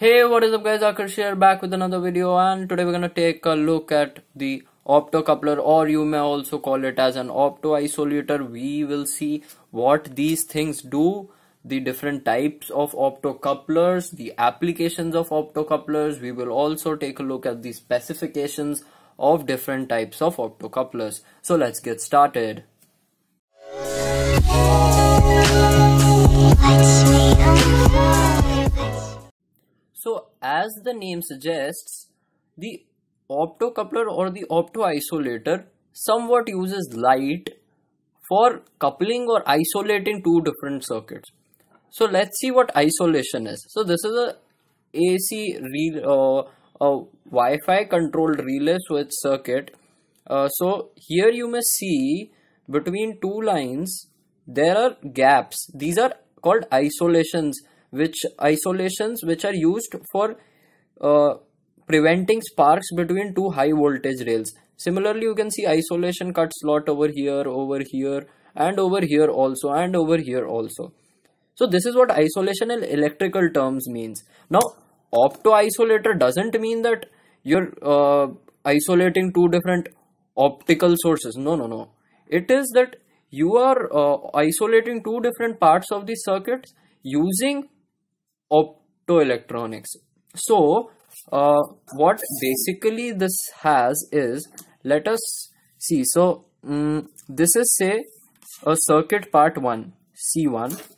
Hey, what is up guys, Akarsh here back with another video and today we're gonna take a look at the optocoupler or you may also call it as an opto isolator. We will see what these things do, the different types of optocouplers, the applications of optocouplers. We will also take a look at the specifications of different types of optocouplers. So let's get started. As the name suggests, the optocoupler or the optoisolator somewhat uses light for coupling or isolating two different circuits. So let's see what isolation is. So this is a AC re uh, a Wi-Fi controlled relay switch circuit. Uh, so here you may see between two lines there are gaps. These are called isolations which isolations which are used for uh, preventing sparks between two high voltage rails. Similarly, you can see isolation cut slot over here, over here, and over here also, and over here also. So this is what isolation in electrical terms means. Now, opto isolator doesn't mean that you're uh, isolating two different optical sources. No, no, no. It is that you are uh, isolating two different parts of the circuits using optoelectronics. So, uh, what basically this has is, let us see. So, um, this is say a circuit part 1, C1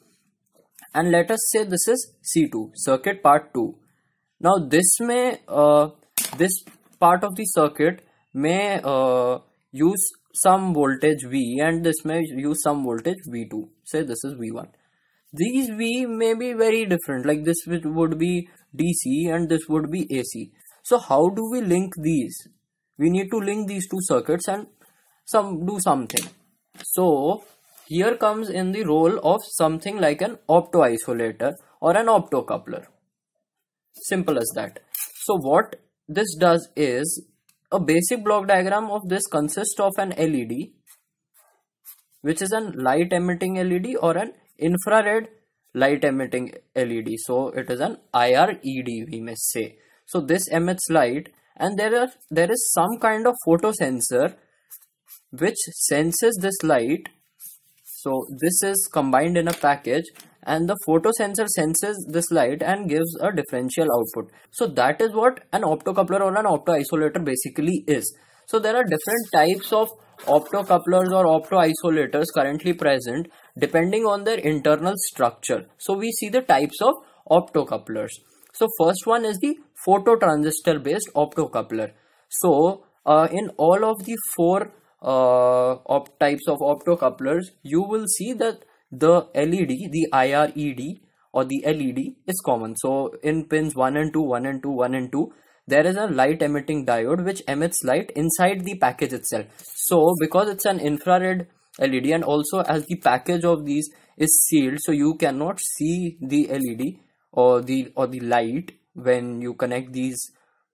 and let us say this is C2, circuit part 2. Now, this may, uh, this part of the circuit may uh, use some voltage V and this may use some voltage V2. Say this is V1 these V may be very different. Like this would be DC and this would be AC so how do we link these? We need to link these two circuits and some do something. So here comes in the role of something like an opto isolator or an optocoupler. Simple as that. So what this does is a basic block diagram of this consists of an LED which is a light emitting LED or an infrared light emitting LED. So it is an IRED we may say. So this emits light and there are there is some kind of photo sensor which senses this light. So this is combined in a package and the photo sensor senses this light and gives a differential output. So that is what an optocoupler or an opto isolator basically is. So there are different types of optocouplers or optoisolators currently present depending on their internal structure. So we see the types of optocouplers. So first one is the phototransistor based optocoupler. So uh, in all of the four uh, op types of optocouplers, you will see that the LED, the IRED or the LED is common. So in pins 1 and 2, 1 and 2, 1 and 2, there is a light emitting diode which emits light inside the package itself. So because it's an infrared LED and also as the package of these is sealed so you cannot see the LED or the or the light when you connect these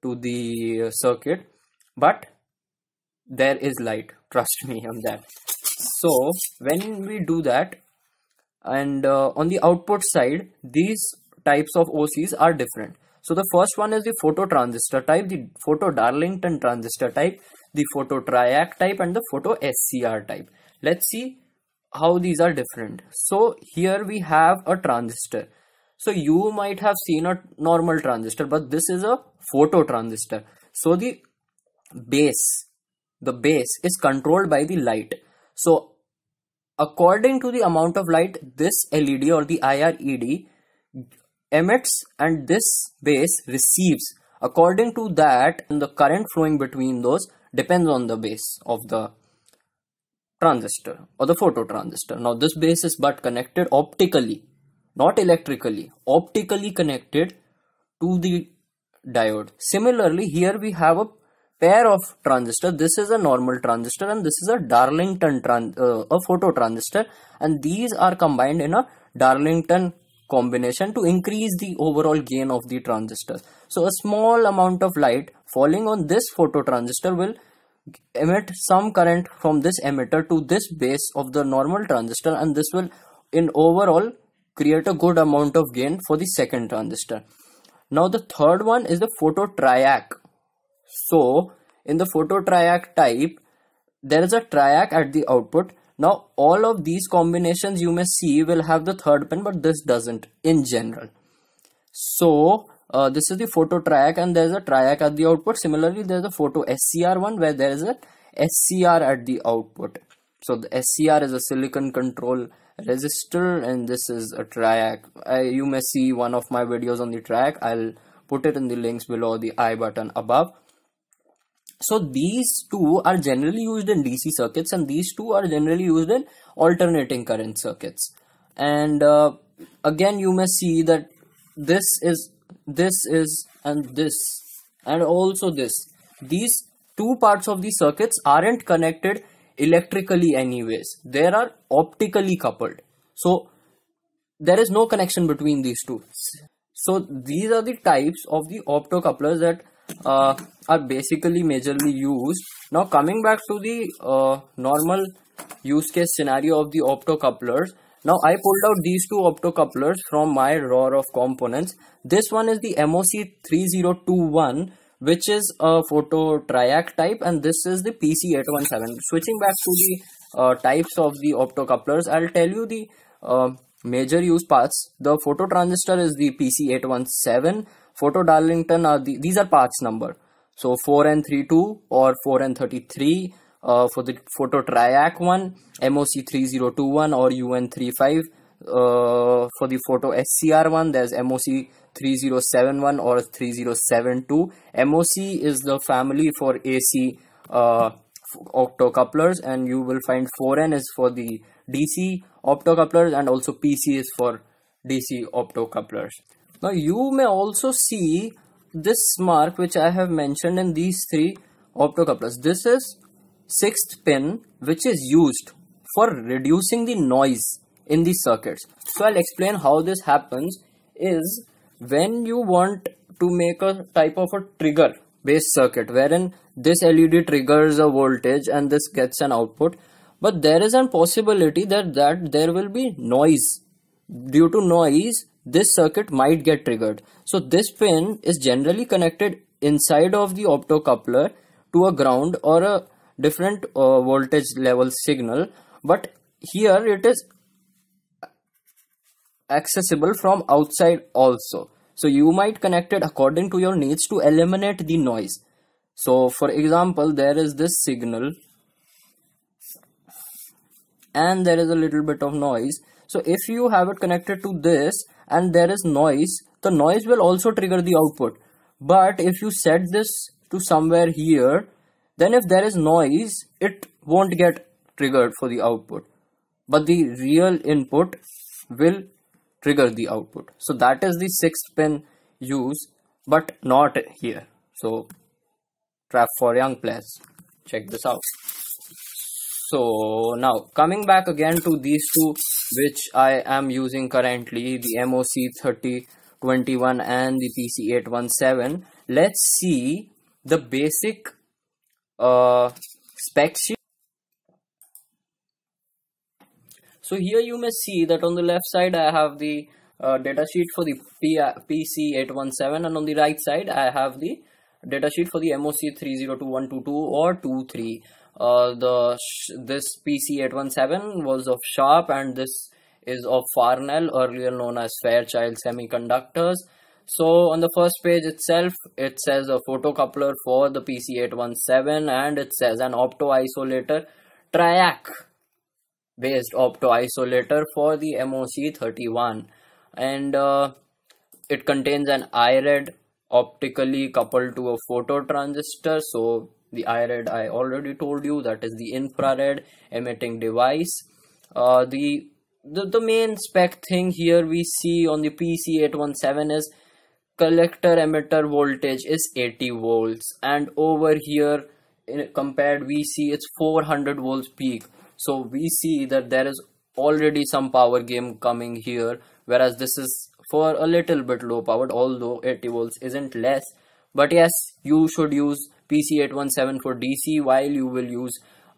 to the circuit. But there is light. Trust me on that. So when we do that and uh, on the output side these types of OCs are different. So the first one is the photo transistor type, the photo Darlington transistor type, the photo triac type and the photo SCR type. Let's see how these are different. So here we have a transistor. So you might have seen a normal transistor, but this is a photo transistor. So the base, the base is controlled by the light. So according to the amount of light this LED or the IRED emits and this base receives according to that the current flowing between those depends on the base of the transistor or the phototransistor now this base is but connected optically not electrically optically connected to the diode. Similarly here we have a pair of transistor. This is a normal transistor and this is a darlington trans uh, a photo transistor and these are combined in a darlington combination to increase the overall gain of the transistor. So a small amount of light falling on this phototransistor will emit some current from this emitter to this base of the normal transistor and this will in overall create a good amount of gain for the second transistor. now the third one is the phototriac. So in the phototriac type there is a triac at the output. Now all of these combinations you may see will have the third pin but this doesn't in general. So uh, this is the photo triac and there's a triac at the output. Similarly there's a photo scr one where there is a scr at the output. So the scr is a silicon control resistor and this is a triac. Uh, you may see one of my videos on the triac. I'll put it in the links below the i button above. So these two are generally used in dc circuits and these two are generally used in alternating current circuits. And uh, again you may see that this is this is and this and also this. These two parts of the circuits aren't connected electrically anyways. They are optically coupled. So there is no connection between these two. So these are the types of the optocouplers that uh, are basically majorly used. Now coming back to the uh, normal use case scenario of the optocouplers now I pulled out these two optocouplers from my drawer of components. This one is the MOC3021 which is a photo triac type and this is the PC817. Switching back to the uh, types of the optocouplers, I'll tell you the uh, major use paths. The photo transistor is the PC817. Photo Darlington are the, these are paths number. So 4N32 or 4N33 uh, for the photo triac one MOC3021 or UN35 uh, for the photo SCR one there's MOC 3071 or 3072 MOC is the family for AC uh, optocouplers and you will find 4N is for the DC optocouplers and also PC is for DC optocouplers. Now you may also see this mark which I have mentioned in these three optocouplers. This is sixth pin which is used for reducing the noise in the circuits. So I'll explain how this happens is when you want to make a type of a trigger based circuit wherein this LED triggers a voltage and this gets an output but there is a possibility that that there will be noise due to noise this circuit might get triggered so this pin is generally connected inside of the optocoupler to a ground or a different uh, voltage level signal but here it is accessible from outside also. So you might connect it according to your needs to eliminate the noise. So for example there is this signal and there is a little bit of noise. So if you have it connected to this and there is noise the noise will also trigger the output. But if you set this to somewhere here then if there is noise it won't get triggered for the output. But the real input will trigger the output. So that is the sixth pin use but not here. So trap for young players. Check this out. So now coming back again to these two which i am using currently the moc 3021 and the pc 817 let's see the basic uh, spec sheet. So here you may see that on the left side I have the uh, data sheet for the P PC817 and on the right side I have the data sheet for the MOC302122 or 23. Uh, the this PC817 was of Sharp and this is of Farnell earlier known as Fairchild Semiconductors so on the first page itself it says a photocoupler for the PC817 and it says an opto isolator triac based opto isolator for the MOC31 and uh, it contains an IRED optically coupled to a photo transistor so the IRED I already told you that is the infrared emitting device. Uh, the, the the main spec thing here we see on the PC817 is collector emitter voltage is 80 volts and over here in, compared we see it's 400 volts peak. So we see that there is already some power game coming here whereas this is for a little bit low powered although 80 volts isn't less. But yes you should use pc817 for dc while you will use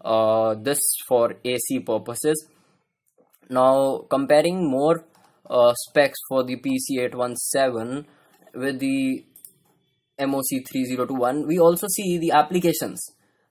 uh, this for ac purposes. Now comparing more uh, specs for the pc817 with the MOC3021 we also see the applications.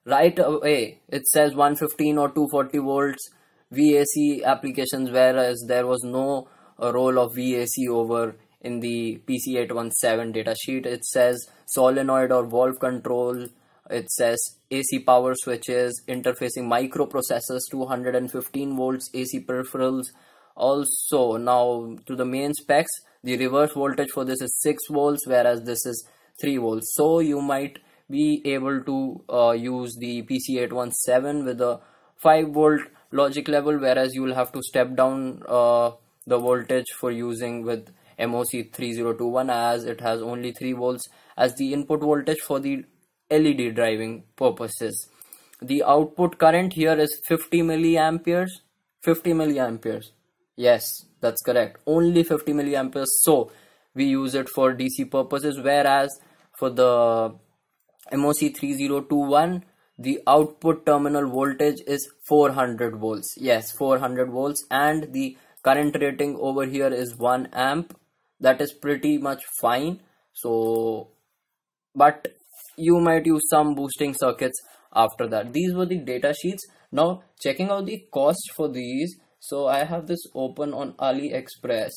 Right away it says 115 or 240 volts VAC applications whereas there was no uh, role of VAC over in the PC817 datasheet. It says solenoid or valve control. It says AC power switches interfacing microprocessors 215 volts AC peripherals. Also now to the main specs the reverse voltage for this is 6 volts whereas this is 3 volts so you might be able to uh, use the PC817 with a 5 volt logic level whereas you will have to step down uh, the voltage for using with MOC3021 as it has only 3 volts as the input voltage for the LED driving purposes. The output current here is 50 milliamperes. 50 milliamperes. Yes, that's correct. Only 50 milliamperes. So we use it for DC purposes. Whereas for the MOC3021, the output terminal voltage is 400 volts. Yes, 400 volts. And the current rating over here is 1 amp. That is pretty much fine. So, but you might use some boosting circuits after that these were the data sheets now checking out the cost for these so i have this open on aliexpress.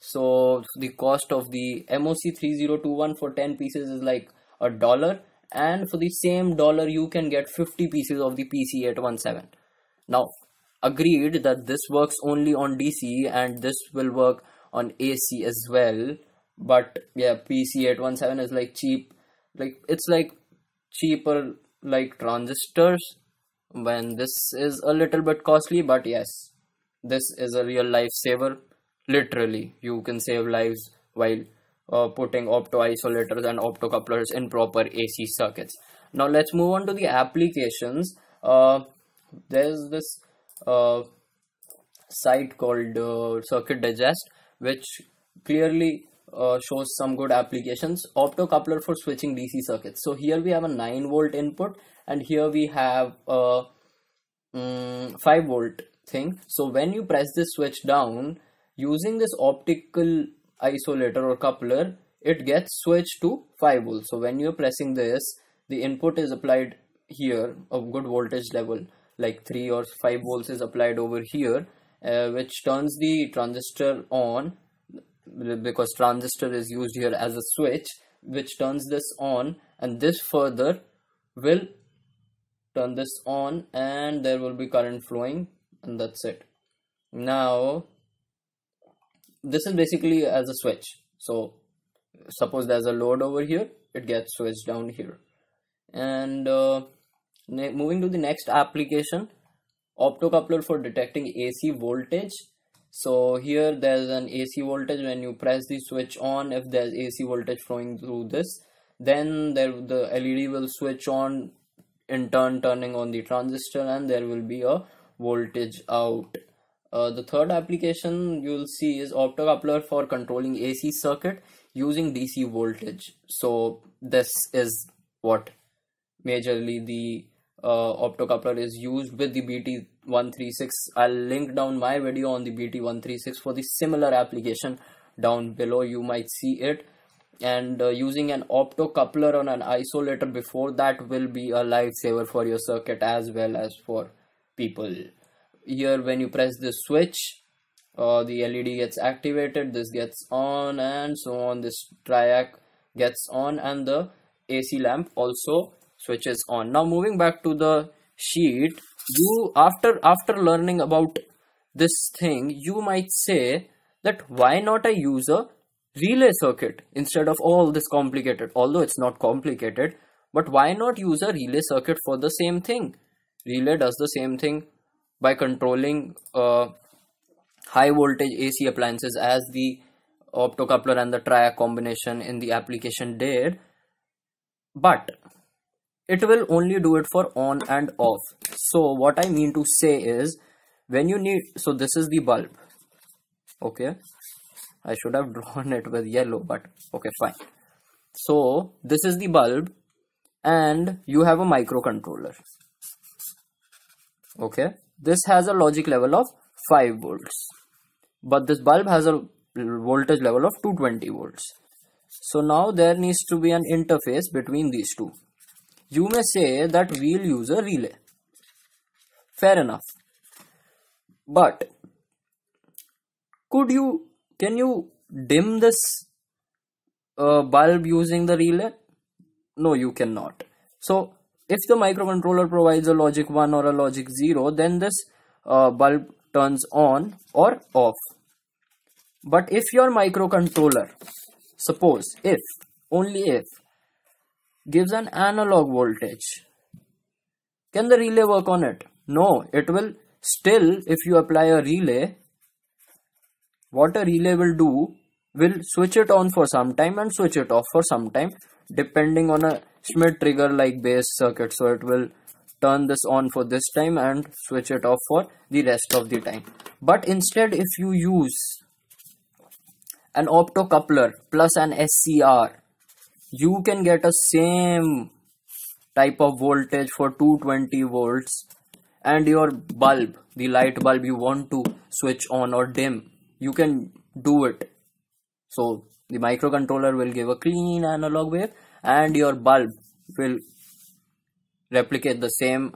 So the cost of the moc 3021 for 10 pieces is like a dollar. And for the same dollar you can get 50 pieces of the pc 817 now agreed that this works only on dc and this will work on ac as well. But yeah pc 817 is like cheap. Like it's like cheaper like transistors when this is a little bit costly but yes this is a real lifesaver literally. You can save lives while uh, putting opto isolators and optocouplers in proper AC circuits. Now let's move on to the applications. Uh, there's this uh, site called uh, circuit digest which clearly uh, shows some good applications. Optocoupler for switching dc circuits. So here we have a 9 volt input and here we have a um, 5 volt thing. So when you press this switch down using this optical isolator or coupler it gets switched to 5 volts. So when you're pressing this the input is applied here a good voltage level like 3 or 5 volts is applied over here uh, which turns the transistor on because transistor is used here as a switch which turns this on and this further will turn this on and there will be current flowing and that's it. Now this is basically as a switch. So suppose there's a load over here it gets switched down here. And uh, moving to the next application optocoupler for detecting AC voltage. So here there's an AC voltage. When you press the switch on if there's AC voltage flowing through this then there the LED will switch on in turn turning on the transistor and there will be a voltage out. Uh, the third application you'll see is optocoupler for controlling AC circuit using DC voltage. So this is what majorly the uh, optocoupler is used with the BT136 I'll link down my video on the BT136 for the similar application down below. You might see it. And uh, using an optocoupler on an isolator before that will be a lifesaver for your circuit as well as for people. Here when you press this switch uh, the LED gets activated this gets on and so on. This triac gets on and the AC lamp also switches on. Now moving back to the sheet you after after learning about this thing you might say that why not I use a relay circuit instead of all this complicated? Although it's not complicated but why not use a relay circuit for the same thing relay does the same thing by controlling uh, high voltage AC appliances as the optocoupler and the triac combination in the application did. But it will only do it for on and off. So what i mean to say is when you need so this is the bulb. Okay. I should have drawn it with yellow but okay fine. So this is the bulb and you have a microcontroller okay? This has a logic level of 5 volts. But this bulb has a voltage level of 220 volts. So now there needs to be an interface between these two. You may say that we'll use a relay. Fair enough. But could you can you dim this uh, bulb using the relay? No you cannot. So if the microcontroller provides a logic 1 or a logic 0 then this uh, bulb turns on or off. But if your microcontroller suppose if only if gives an analog voltage can the relay work on it? No it will still if you apply a relay what a relay will do will switch it on for some time and switch it off for some time depending on a Schmitt trigger like base circuit. So it will turn this on for this time and switch it off for the rest of the time. But instead if you use an optocoupler plus an SCR you can get a same type of voltage for 220 volts and your bulb the light bulb you want to switch on or dim you can do it so the microcontroller will give a clean analog wave and your bulb will replicate the same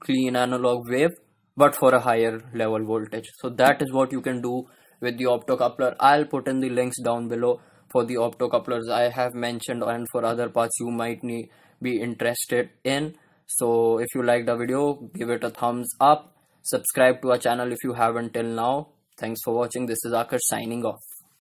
clean analog wave but for a higher level voltage. So that is what you can do with the optocoupler. I'll put in the links down below for the optocouplers i have mentioned and for other parts you might need be interested in. So if you like the video give it a thumbs up. Subscribe to our channel if you haven't till now. Thanks for watching. This is akarsh signing off